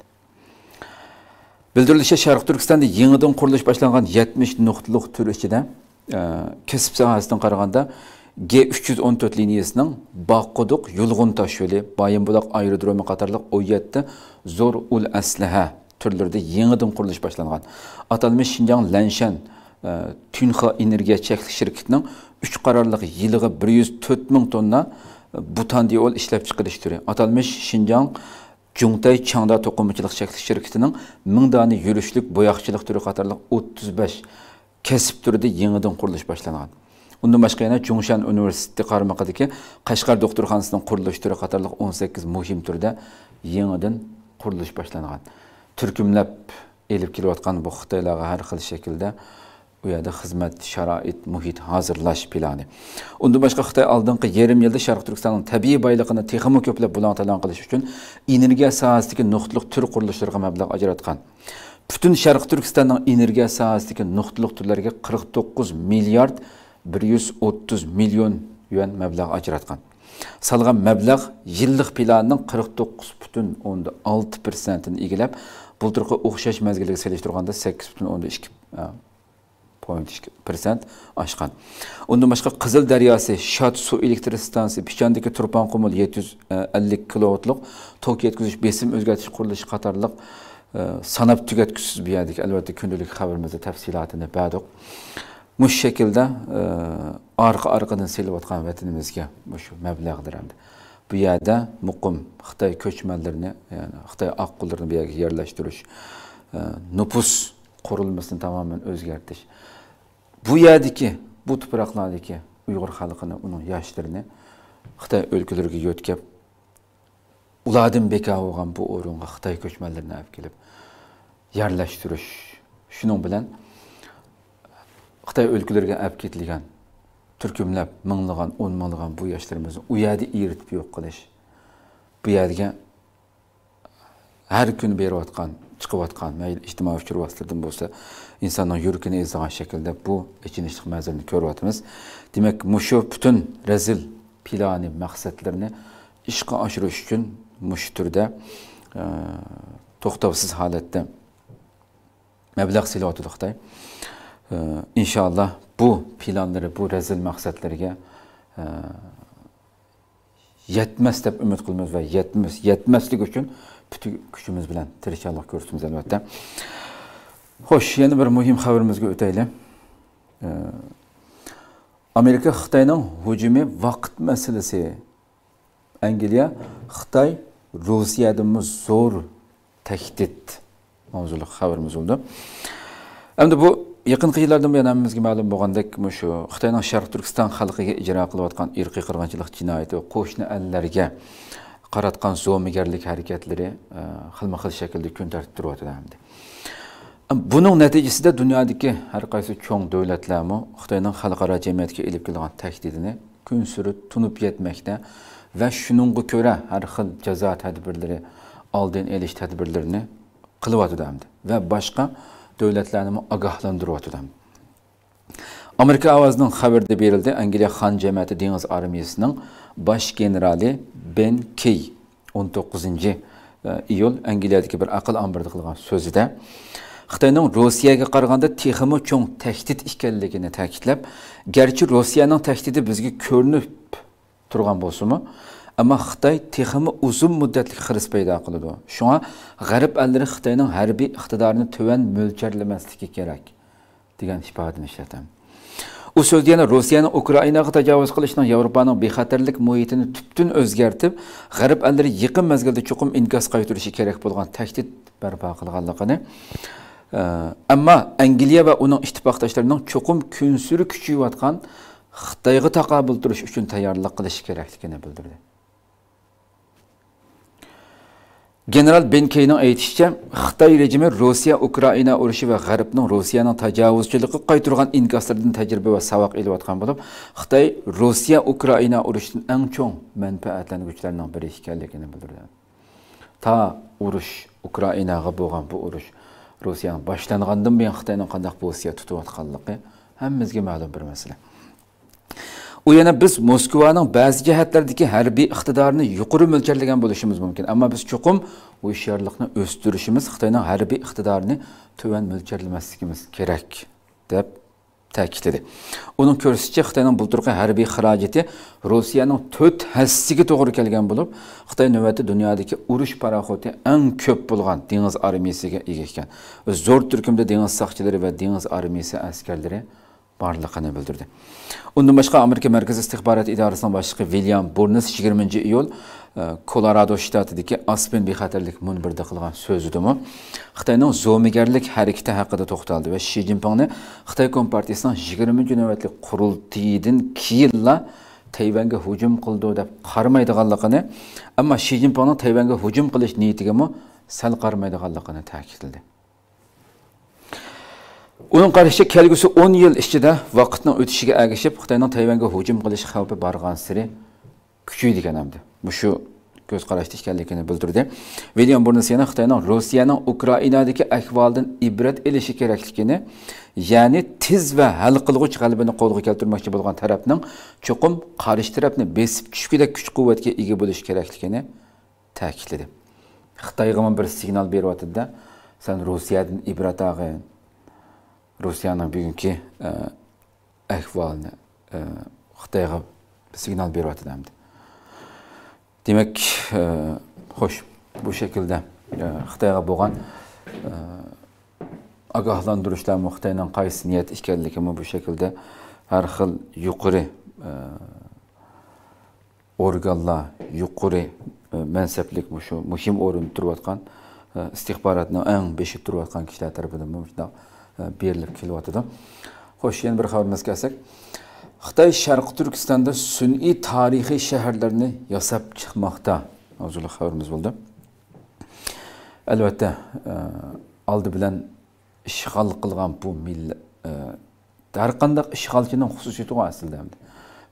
bildirilishicha sharq turkistonda yangidan qurilish boshlangan yetmish nuqtaliq tur ichida kasb sohasidan qaraganda g uch yuz o'n to'rt liniyasining baqquduq yulg'un tosh yo'li bayinbuloq aerodromi qatorliq o'n yetti zo'r ul aslaha türlerde yeniden kuruluş başlanған. Atalmış Şinjan Lenshan e, Tünxa Energiya Çeklik şirketinin 3 qararlıq yılığı 104 min tonna e, butandiol işlep çıkırış türü. Atalmış Şinjan Cungtay Çangda Toqumçılık Çeklik şirketinin 1000 dani yürüşlük boyaqçılık türü 35 kesip türüde yeniden kuruluş başlanған. Undan başqa yana Чоңшан Üniversiteti qarmaqidagi Qashqar doktorxonasining qurilish turi qatorliq 18 muhim turda yangidan qurilish boshlangan. turkumlab elib kelayotgan bu xitoylarga har xil shaklda u yerda xizmat sharoit muhit hozirlash plani. Undan boshqa xitoy oldingi yarim yilda sharq turkistonning tabiiy boyligini texmi ko'plab bulan talon qilish uchun energiya sohasidagi nuqtliq tur qurilishlarga mablag' ajratgan. Butun sharq turkistonning energiya sohasidagi nuqtliq turlarga qirq to'qqiz milliard bir yuz o'ttiz million yuan mablag' ajratgan. Salgan mablag' yillik planning qirq to'qqiz butun o'nda olti persentini egallab bulturqi o'xshash mazgilga solishtirganda sakkiz butun o'nda ikki point ikki persent oshgan undan boshqa qizil daryosi shot suv elektr stansiyasi pichandagi turpan qumul yetti yuz ellik kilovatlik tok yetkazish besim o'zgartish qurilishi qatorliq sanab tugatgusiz bu yerdagi albatta kundalik xabarimizda tafsilotini berdik mush shaklda orqa orqadan selayotgan vatanimizga shu mablag'dir endi bu yerda muqim xitoy ko'chmanlarini ya'ni xitoy oqqullarni bu yerga yerlashtirish nupus qurilmasini tamoman o'zgartirish bu yerdagi bu tuproqlardagi uyg'ur xalqini uning yoshlarini xitoy o'lkalariga yo'tkab ulardan bekor bo'lgan bu o'ringa xitoy ko'chmanlarini olib kelib yerlashtirish shuning bilan xitoy o'lkalariga olib ketilgan turkumlab minglagan o'n minglagan bu yoshlarimizni u yerda eritib yo'q qilish bu yerga har kuni berayotgan chiqayotgan mayli ijtimoiy uchur vositalardan bo'lsa insonning yuragini ezgan shaklda bu ichinishli manzarani ko'ryapmiz. Demak mushu butun razil plani maqsadlarini ishga oshirish uchun mush turda e, to'xtovsiz holatda mablag' silayotdi xitoy e, inshaalloh bu planlari bu razil maqsadlarga e, yetmas deb umid qilamiz va yetmas yetmaslik uchun butun kuchimiz bilan tirishqoqlik ko'rsatamiz albatta. Xo'sh yana bir muhim xabarimizga o'taylik. Amerika xitoyning hujumi vaqt masalasi. Angliya xitoy rossiyadan zo'r tahdid mavzuli xabarimiz bo'ldi. Endi bu yaqinqi yillardan buyon hammamizga ma'lum bo'lgandek shu xitoyning sharq turkiston xalqiga ijro qilayotgan irqiy qirg'inchilik jinoyati va qo'shni allarga qaratqan zomigarlik hərəkətləri e, xilma-xil şəkildə gün tərtibdə ötürəmdi. Bunun nəticəsində dünyadakı hər qaysı köng dövlətlərmi Xitayının xalqara cəmiyyətə elib gələn təhdidini gün sürü tunub yetməkdə və şununğa görə hər xil cəza tədbirləri, aldın eliş tədbirlərini qılıb atdamdı və başqa dövlətlərini ağahlandırıb atdamdı. Amerika avazının xəbərdə verildi, Angliya xan cəmiyyəti Dəniz armiyasının bosh generali ben key 19 e, iyul angliyadagi bir aql ambarda qilgan so'zida xitoyning rossiyaga qaraganda texmi cho'ng tahdid ekanligini ta'kidlab garchi rossiyaning tahdidi bizga ko'rinib turgan bo'lsinmi? Ammo xitoy texmi uzun muddatli xiris paydo qiladi. Shunga g'arb allari xitoyning harbiy iqtidorini tuvan mo'lcharlamasligi kerak degan ifodani ishlatadi u so'z yana rossiyani ukrainaga tajovuz qilishning yevropaning bexatarlik muhitini tubdan o'zgartib g'arb allari yaqin mezgilda chuqum inkos qaytarishi kerak bo'lgan tahdid barpo qilganligini e, ammo angliya va uning ittifoqdoshlarining chuqum kunsuri kuchayotgan xitoyga taqobil turish uchun tayyorlik qilish kerakligini bildirdi. General benkeyning aytishicha xitoy rejimi rossiya ukraina urushi va g'arbning rossiyaning tajovuzchiligi qaytirgan inkoslardan tajriba va saboq olayotgan bo'lib xitoy rossiya ukraina urushidan eng cho'ng manfaatlanuvchilarning biri ekanligini bildirdi. Ta urush ukrainaga bo'lgan bu urush rossiya boshlangandan buyon xitoyning qanday pozitsiya tutayotganligi hammamizga ma'lum bir masala. U yana biz moskvaning ba'zi jihatlardagi harbiy iqtidorini yuqori mo'ljallagan bo'lishimiz mumkin. Ammo biz chuqum hushyorlikni o'stirishimiz xitoyning harbiy iqtidorini tuvan mo'ljallamasligimiz kerak deb ta'kidladi. Uning ko'rsatishicha xitoyning bulturqi harbiy xarajati rossiyaning to'rt hassiga to'g'ri kelgan bo'lib xitoy navbatda dunyodagi urush paraxoti eng ko'p bo'lgan dengiz armiyasiga ega ekan. Zo'r turkumda dengiz soqchilari va dengiz armiyasi askarlari borligini bildirdi. Undan boshqa amerika markaziy istixborot idorasining boshlig'i william burnis 20 iyul kolorado shtatidagi aspen bexatarlik munbirda qilgan so'zidami xitoyning zo'migarlik harakati haqida to'xtaldi va shi zinpinni xitoy kompartiyasining yigirmanchi navbatli qurultiyidan keyinla tayvanga hujum qildi deb qaramaydiganligini ammo shi zinpinning tayvanga hujum qilish niyatigami sal qaramaydiganligini ta'kidladi uning qarashicha kelgusi 10 yil ichida vaqtning o'tishiga ergashib xitoyning tayvanga hujum qilish xavfi borgan siri kuchaydi ekan hamda. Shu ko'z qarashda ekanligini bildirdi. William burns yana xitoyning rossiyaning ukrainadagi ahvolidan ibrat elishi kerakligini ya'ni tiz va hal qilg'uch g'alabani qo'lga keltirmoqchi bo'lgan tarafning cho'qim qarshi tarafni besib tushgudek kuch quvvatga ega bo'lishi kerakligini ta'kidladi. Xitoyga bir signal beryotganda san rossiyadan ibrat olgin rossiyaning bugungi e, ahvolini e, xitoyga signal beryotdi hamda demak e, xo'sh bu shaklda xitoyga bo'lgan ogohlantirishlarmi xitoyning qaysi niyat ekanligini bu shaklda har xil yuqori organlar yuqori mansablik shu muhim o'rinda turayotgan istixborotni eng beshida turayotgan kishilar tarafidan shundoq berilib kelyotidi xo'sh yana bir xabarimizga kelsak. Xitoy sharqi turkistonda sun'iy tarixiy shaharlarni yasab chiqmoqda. Mavzuli xabarimiz bo'ldi. Albatta oldi bilan ishg'ol qilgan bu millat har qanday ishg'olchining xususiyati aslida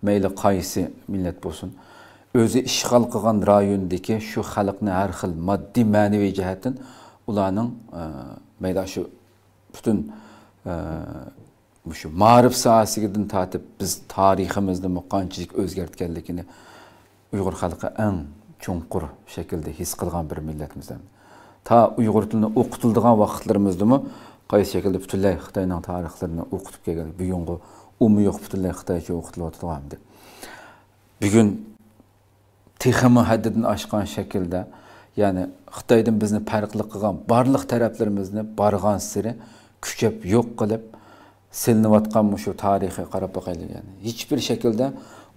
mayli qaysi millat bo'lsin o'zi ishg'ol qilgan rayondagi shu xalqni har xil moddiy ma'naviy jihatdan ularning mayli shu butun e, shu ma'rif sohasidan tortib biz tariximizni qanchalik o'zgartganligini uyg'ur xalqi eng chunqur shaklda his qilgan bir millatmizdan. Ta uyg'ur tilini o'qitildigan vaqtlarimizdami qaysi shaklda butunlay xitoyning tarixlarini o'qitib kelgan bugungi umi yo'q butunlay xitoycha o'qitilyotgandi bugun texmi haddidan oshgan shaklda ya'ni xitoydan bizni farqli qilgan barliq taraflarimizni borgan siri kuchab yo'q qilib silinayotgan shu tarixiy qarab boqaylik yani. Hech bir shaklda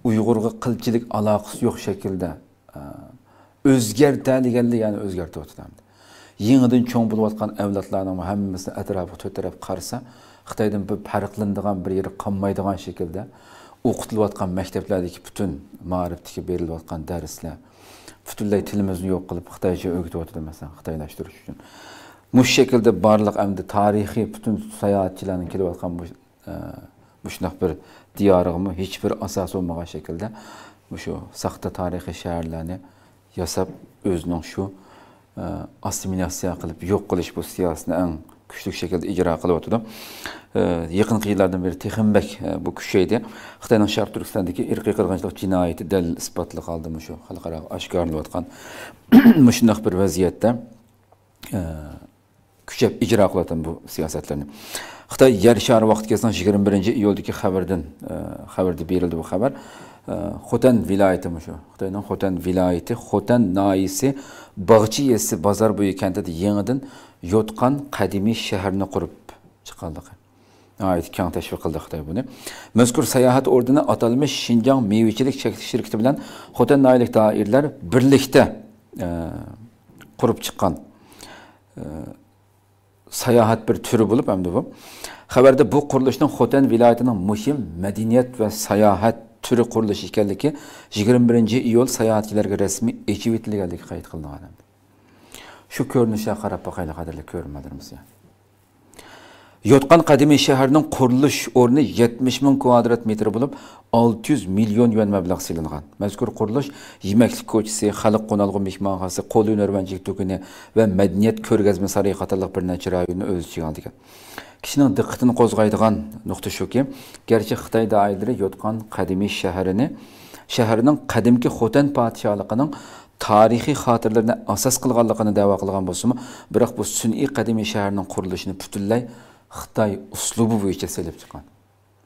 uyg'urga qilchilik aloqasi yo'q shaklda o'zgarta e, deganda ya'ni o'zgartiryapti yangidan cho'ng bo'layotgan avlodlarning hammasini atrofi to'rt taraf qarasa xitoydan bir farqlanadigan bir yeri qolmaydigan shaklda o'qitilayotgan maktablardagi butun ma'rifdagi berilayotgan darslar butunlay tilimizni yo'q qilib xitoycha o'rgatyapti masalan xitoylashtirish uchun. Mush shaklda barliq endi tarixiy butun sayohatchilarning kelayotgan bu shunaqa bir diyorig'imi hech bir asos bo'lmagan shaklda shu saxta tarixiy shaharlarni yasab o'zining shu assimilyatsiya qilib yo'q qilish bu siyosatni eng kuchli shaklda ijro qilyotdi yaqinqi yillardan beri texinbek bu kuchaydi xitoyning sharq turkistondagi irqiy qirg'inchilik jinoyati dalil isbotli qoldi shu xalqaro oshkorlayotgan shundoq bir vaziyatda kuchab ijro qilayotgan bu siyosatlarni. Xitoy yer shari vaqt kelsan yigirma birinchi iyuldagi xabardan e, xabarda berildi bu xabar. E, xotan viloyati shu? Xitoyning xotan viloyati xotan noyisi bog'chi yesi bozor bo'yi kentida yangidan yo'tqan qadimiy shaharni qurib chiqqanligi nihoyat keng tashviq qildi xitoy buni. Mazkur sayohat ordini atalmish shinjong mevachilik shirkati bilan xotan noilik doirlar birlikda e, qurib chiqqan. E, sayohat bir turi bo'lib hamda bu xabarda bu qurilishning xotan viloyatining muhim madaniyat va sayohat turi qurilishi ekanligi yigirma birinchi iyul sayohatchilarga rasmiy echib etilganligi qayd qilingan shu ko'rinishga qarab boqaylik qadrli ko'rmalarimiz. Yotqan qadimiy shaharning qurilish o'rni 70 ming kvadrat metr bo'lib, 600 million yuan mablag' silingan. Mazkur qurilish yemaklik ko'chasi, xalq qo'nalg'i mehmonxonasi, qo'l hunarmandchilik do'koni va madaniyat ko'rgazma saroyi qatorliq bir necha rayonni o'z ichiga olgan. Kishining diqqatini qo'zg'aydigan nuqta shuki, garchi Xitoy doiralari Yotqan qadimiy shaharini shaharning qadimki Xotan podshohligining tarixiy xotiralarini asos qilganligini da'vo qilgan bo'lsa-mu, biroq bu sun'iy qadimiy shaharning qurilishini butunlay xitoy uslubi bo'yicha selib chiqqan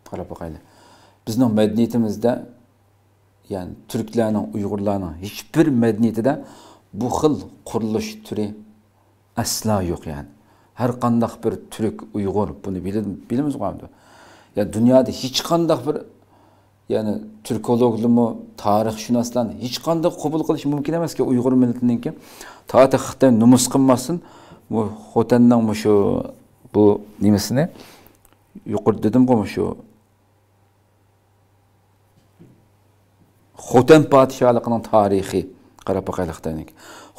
qarab boqaylik bizning madaniyatimizda ya'ni turklarning uyg'urlarning hech bir madaniyatida bu xil qurilish turi aslo yo'q ya'ni har qandaq bir turk uyg'ur buni bilamiz ya dunyoda hech qandaq bir ya'ni turkologlarmi tarixshunoslarni hech qanday qabul qilish mumkin emaski uyg'ur millatiniki toati xitoy numus qilmasin bu xotanning shu bu nimasini yuqori dedimmi shu. Xotan podshohligining tarixi qarab boqaylik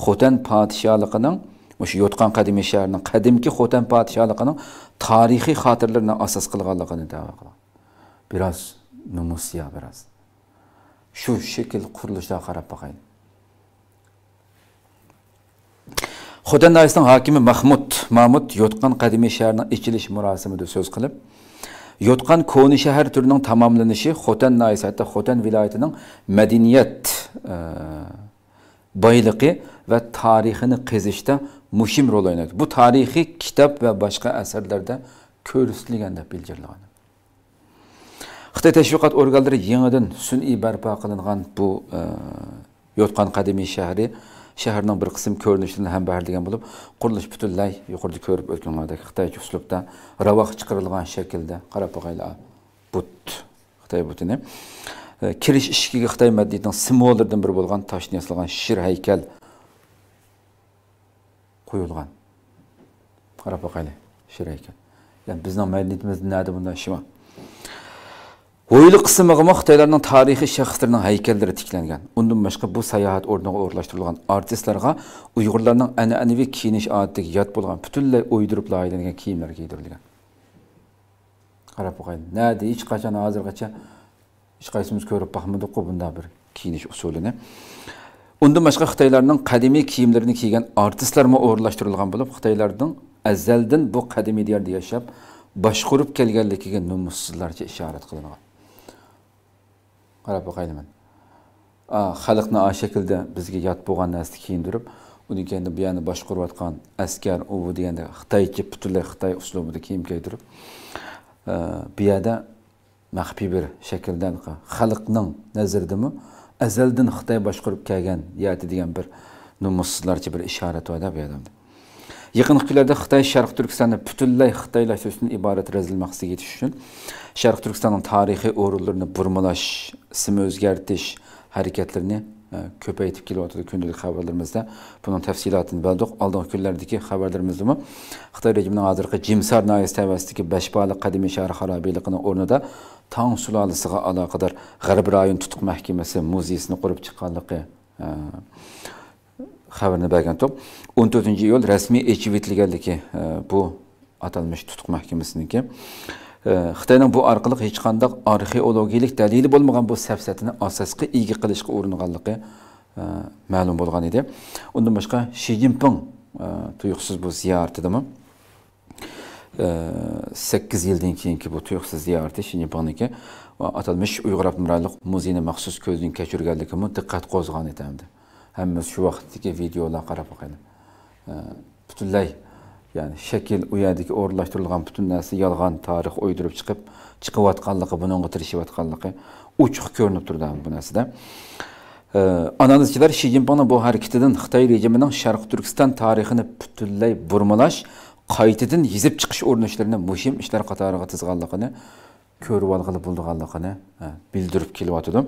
xotan podshohligining o'sha yo'tqan qadimiy shaharning qadimki xotan podsholigining tarixiy xotiralarini asos qilganligini da'vo qilgan biroz numusya biroz. Shu shekil qurilishlarga qarab boqaylik xotan noyisining hokimi mahmud mahmud yo'tqan qadimiy shaharning ichilish murosimida so'z qilib yo'tqan ko'ni shahar turining tamomlanishi xotan hatto xotan viloyatining madaniyat e, boyligi va tarixini qazishda muhim rol o'ynaydi bu tarixiy kitob va boshqa asarlarda ko'rsatilgan deb bildirilgan xitoy tashviqot organlari yangidan sun'iy barpo qilingan bu e, yo'tqan qadimiy shahri shaharning bir qism ko'rinishini ham baharlagan bo'lib qurilish butunlay yuqorida ko'rib o'tganlardek xitoycha uslubda ravoq chiqarilgan shaklda qarab boqaylik but xitoy butini. E, kirish eshigiga xitoy madaniyatining simvollaridan biri bo'lgan toshdan yasalgan shir haykal qo'yilgan. Qarab boqaylik shir haykal. Ya'ni bizning madaniyatimizda nada bunday ishi bor O'yli qismiga Xitoylarning tarixiy shaxslarining haykallari tiklangan. Undan boshqa bu sayohat o'rniga o'rlashtirilgan artistlarga Uyg'urlarning an'anaviy kiyinish odatiga yot bo'lgan butunlay o'ydirib loyihalangan kiyimlar kiydirilgan. Qarab qo'ying. Nadi hech qachon hozirgacha hech qaysimiz ko'rib boqmadik-ku bunday bir kiyinish usulini. Undan boshqa Xitoylarning qadimiy kiyimlarini kiygan artistlarga o'rlashtirilgan bo'lib, Xitoylarning azaldan bu qadimiy yerda yashab, boshqurib kelganligiga numussizlarcha ishorat qilingan. Qarab boqayliman xalqni a shaklda bizga yot bo'lgan narsani kiyindirib undan keyin bu yerni boshqarayotgan askar u deganda xitoycha butunlay xitoy uslubida kiyim kiydirib bu yerda maxfiy bir shaklda xalqning nazaridami azaldan xitoy boshqarib kelgan yati degan bir numussizlarcha bir ishorat bor bu yerda. Yaqin kunlarda xitoy sharq turkistonni butunlay xitoylashtirishdan iborat razil maqsadga yetish uchun sharq turkistonning tarixiy o'rinlarini burmalash ism o'zgartish harakatlarini e, ko'paytib kelyotdi kundalik xabarlarimizda buning tafsilotini bildik. Oldingi kunlardagi xabarlarimizda xitoy rejimining hozirgi jimsar noyasi tavasidagi bashbali qadimiy shahar xarobiyligining o'rnida tong sulolasiga aloqador g'arb rayon tutuq mahkamasi muzeysini qurib chiqqanligi e, xabarini bergan to'p. O'n to'rtinchi iyul rasmiy echib etilganligi e, bu atalmish tutuq mahkamasiniki Э, xitoyning bu orqali hech qanday arxeologiyalik dalili bo'lmagan bu safsatini asosga ega qilishga uringanligi e, ma'lum bo'lgan edi. Undan boshqa shi zinpin e, tuyuqsiz bu ziyoratidami? E, sakkiz yildan keyingi bu tuyuqsiz ziyorati shi zinpinniki atalmish uyg'ur abnuralik muzeyni maxsus ko'zdan kechirganligimi diqqat qo'zg'on edi hammamiz shu vaqtdagi videolar qarab boqaylik butunlay ya'ni shakl u yerdagi o'rinlashtirilgan butun narsa yolg'on tarix o'ydirib chiqib chiqayotganligi bunga tirishayotganligi ochiq ko'rinib turdi bu narsada. Analizchilar shi zinpinning bu harakatidan xitoy rejimining sharq turkiston tarixini butunlay burmalash qaytadan yezib chiqish urinishlarini muhim ishlar qatoriga tizganligini ko'rib olg'ili bo'lganligini e, bildirib kelyotidi.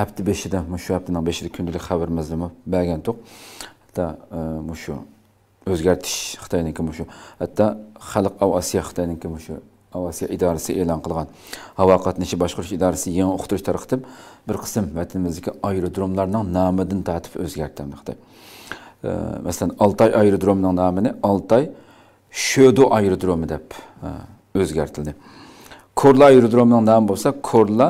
Hafta beshida shu haftaning beshida kundalik xabarimizda bergan hatto e, shu o'zgartish xitoyniki shu hatto xalq avasiya xitoyniki shu avasiya idorasi e'lon qilgan. Havo qatnashi boshqarish idorasi yangi uqtirish tarqatib bir qism vatanimizdagi aerodromlarning nomidan tartib o'zgartirdi xitoy. Masalan oltoy aerodromining nomini oltoy shodu aerodromi deb e, o'zgartildi. Korla aerodromining nomi bo'lsa korla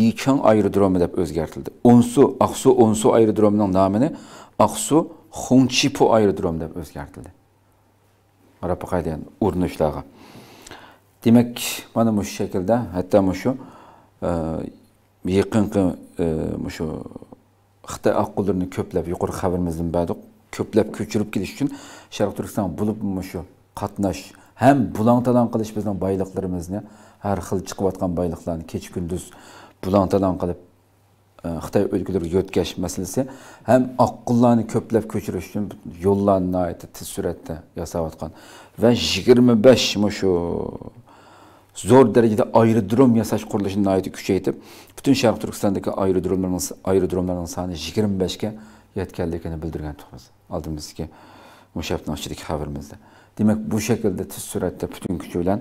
lichang aerodromi deb o'zgartildi. Onsu aqsu onsu aerodromining nomini aqsu xunchipu aerodrom deb o'zgartirildi. Qarab boqaylik urinishlarga. Demak, mana bu shaklda hatto shu e, yaqinqi e, shu Xitoy oqqullarini ko'plab yuqori xabarimizdan badi Ko'plab ko'chirib kelish uchun Sharq Turkiston bo'lib shu qatnash ham bulang qilish bizning boyliqlarimizni har xil chiqayotgan boyliqlarni kecha kunduz bulang talon qilib xitoy o'lkalariga yo'tkash masalasi ham oqqullarni ko'plab ko'chirish uchun yo'llarni tez suratda yasayotgan. Va yigirma besh shu zo'r darajada aerodrom yasash qurilishini kuchaytirib butun sharq turkistondagi aerodromlarning aerodromlarning soni yigirma beshga yetganligini bildirgan oldimizdagi oldimizga o'sha ichidagi xabarimizda demak bu shaklda tez suratda butun kuchi bilan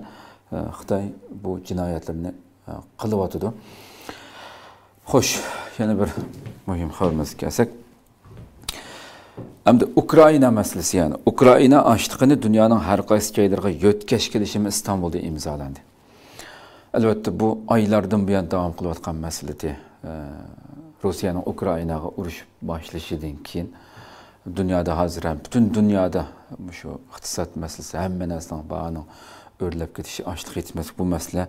e, xitoy bu jinoyatlarni e, qilyotidi Xo'sh, yana bir muhim xabarimizga kelsak. Hamda Ukraina masalasi yani Ukraina açlığını dunyoning har qaysi joylariga yo'tkash kelishimi istanbulda imzolandi. Albatta bu oylardan buyon davom qilayotgan masala edi. E, Rossiyaning Ukrainaga urush boshlashidan keyin dunyoda hozir ham butun dunyoda shu iqtisod masalasi hamma narsaning bag'ini o'rlab ketishi ochliq yetmaslik bu masala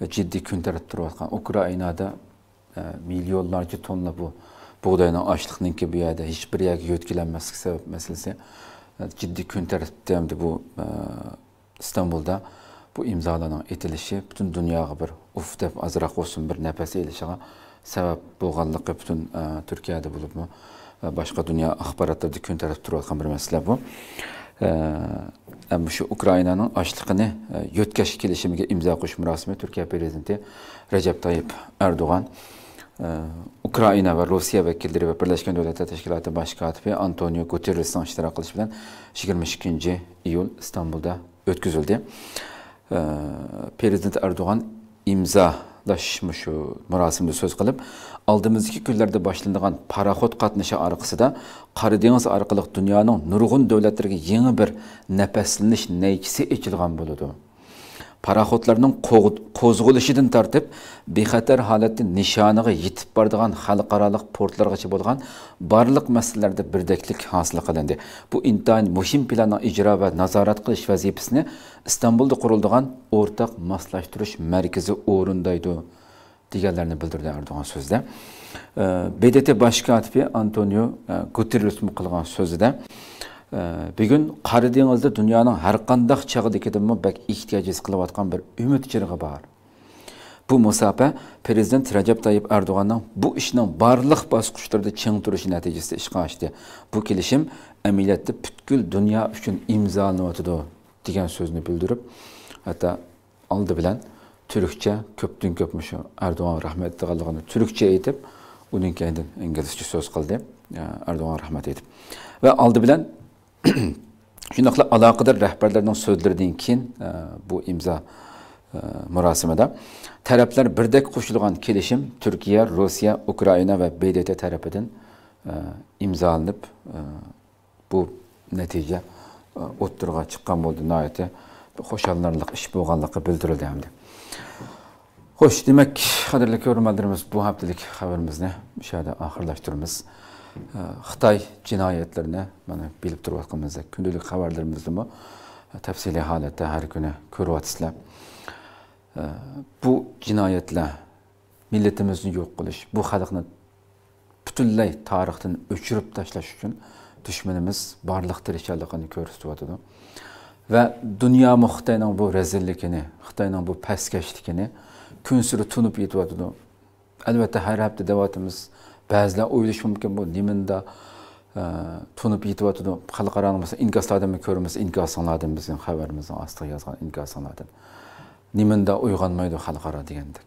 e, jiddiy kun tarab turayotgan Ukrainada milyonlarca tonna bu buğdayning ochliqninki bu yerda hech bir yerga yo'tkilanmaslik sabab masalasi e, jiddiy kun tartibda bu e, istanbulda. Bu imzolaning etilishi butun dunyoga bir uf deb ozroq bo'lsin bir nafas elishiga sabab bo'lganligi butun e, turkiyada bo'libmi? Boshqa dunyo axborotlarida kun tartib turayotgan bir masala bu. Shu ukrainaning ochliqini yo'tkash kelishimiga imzo qo'yish murosimi turkiya prezidenti rajab toyib erdo'g'an ukraina va Rossiya vakillari va Birlashgan Davlatlar Tashkiloti bosh kotibi Antonio Guterresning ishtirok qilishi bilan 22 iyul Istanbulda o'tkazildi. Prezident erdo'g'on imzolash shu marosimda so'z qilib, oldimizdagi kunlarda boshlanadigan paraxod qatnashi orqasida Qora dengiz orqali dunyoning nurg'un davlatlariga yangi bir nafaslanish naychisi ochilgan bo'ladi. Paraxodlarning qo'zg'ilishidan tortib bexatar holatda nishoniga yetib boradigan xalqaro portlargacha bo'lgan barliq masalalarda birdaklik hosil qilindi bu intayin muhim planning ijro va nazorat qilish vazifasini istanbulda quriladigan o'rtaq moslashtirish markazi o'rindaydi deganlarni bildirdi erdo'g'an so'zida bdt bosh kotibi antonio guterres qilgan so'zida bugun qora dengizda dunyoning har qanday chog'idagidimi bak ehtiyoj his qilayotgan bir umid chirig'i bor bu musofa prezident rajab tayyib erdo'g'anning bu ishning barliq bosqichlarida ching turishi natijasida ishga oshdi bu kelishim amaliyotda butkul dunyo uchun imzolanayotidi degan so'zni bildirib. Hatto oldi bilan turkcha ko'pdan ko'p shu erdo'g'an rahmat deganligini turkcha aytib uning keyin inglizcha so'z qildi erdo'g'an rahmat aytib va oldi bilan shundoqla Şunaqla əlaqədar rəhbərlərdən sözlərdən kin e, bu imza e, mərasimidə tərəflər birdək qoşulğan kelişim Türkiyə, Rusiya, Ukrayna və BDT tərəfindən e, imzalanıb bu nəticə otturğa çıxan oldu nəhayət xoşallarlıq iş bolğanlığı bildirildi həmdə. Xoş, demək, qadirli görməldirimiz bu həftəlik xəbərimizni müşahidə axırlaşdırırıq. Xitoy jinoyatlarini mana bilib turayotganimizdek kundalik xabarlarimizni tafsiliy holatda har kuni ko'ryapsizlar bu jinoyatlar millatimizni yo'q qilish bu xalqni butunlay tarixdan o'chirib tashlash uchun dushmanimiz barliq tirishchanligini ko'rsatyotidi va dunyo xitoyning bu razilligini xitoyning bu pastkashligini kun sari tunib yetyotidi albatta har hafta deyotimiz ba'zilar o'ylashi mumkin bu nimanda e, tunib yetyotidi xalqaroni masalan inkoslardanmi ko'ramiz inkosinglardan bizning xabarimizni ostiga yozgan inkosinglardan nimanda uyg'onmaydi xalqaro degandek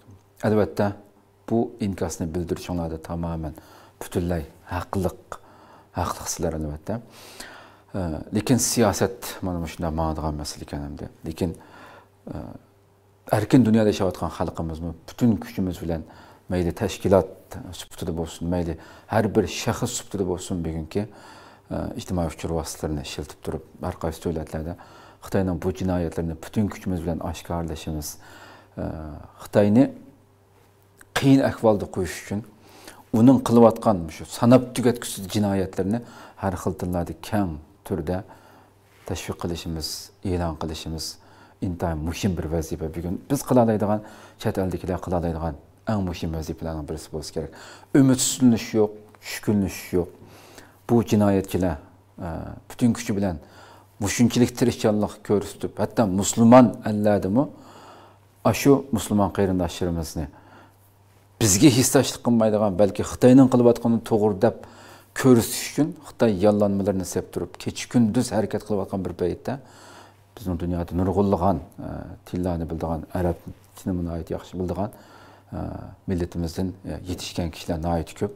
albatta bu inkosni bildirishinglarda tamoman butunlay haqliq haqliqsizlar albatta. E, lekin siyosat mana shunday ma'nodagan masala ekan lekin e, erkin dunyoda yashayotgan xalqimizni butun kuchimiz bilan mayli tashkilot sifatida bo'lsin mayli har bir shaxs sifatida bo'lsin bugungi e, ijtimoiy uchur vositalarini ishlatib turib har qaysi davlatlarda xitoyning bu jinoyatlarini butun kuchimiz bilan e, oshkorlashimiz xitoyni qiyin ahvolda qo'yish uchun uning qilayotgan shu sanab tugatgusiz jinoyatlarni har xil tillarda kang turda tashviq qilishimiz e'lon qilishimiz intayin muhim bir vazifa bugun biz qila oladigan chet eldagilar qila oladigan eng muhim vazifalarning birisi bo'lsa kerak. Umidsizlanish yo'q tushkunlish yo'q. Bu jinoyatchilar e, butun kuchi bilan mushunchalik tirishchanlik ko'rsatib hatto musulmon alladimi shu musulmon qarindoshlarimizni bizga hisdoshlik qilmaydigan balki xitoyning qilayotganini to'g'ri deb ko'rsatish uchun xitoy yollanmalarini sep turib kecha kunduz harakat qilayotgan bir paytda bizning dunyoda nurg'unlagan e, tillarni biladigan arab tilini yaxshi bildigan millatimizdan e, yetishgan kishilar nihoyat ko'p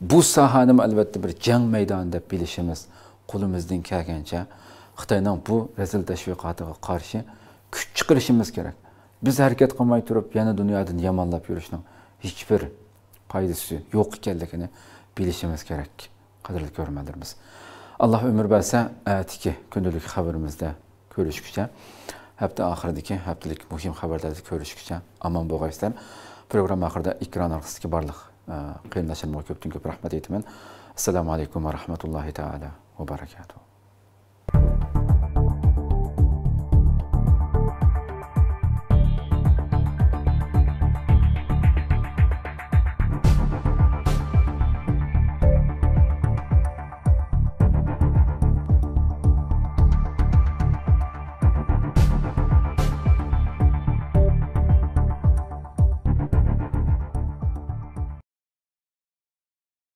bu sohani albatta bir jang maydoni deb bilishimiz qo'limizdan kelgancha xitoyning bu razil tashviqotiga qarshi kuch chiqarishimiz kerak. Biz harakat qilmay turib yana dunyodan yomonlab yurishning hech bir foydasi yo'q ekanligini bilishimiz kerak. Qadrli ko'rmanlarimiz alloh umr bersa atiki kundalik xabarimizda ko'rishguncha hafta oxiridagi haftalik muhim xabarlarda ko'rishguncha omon bo'lg'aysizlar programma oxirida ekran orqasidagi barliq e, qarindoshlarga ko'pdan ko'p rahmat aytaman. Assalomu alaykum va rahmatullohi taala va barakatuh.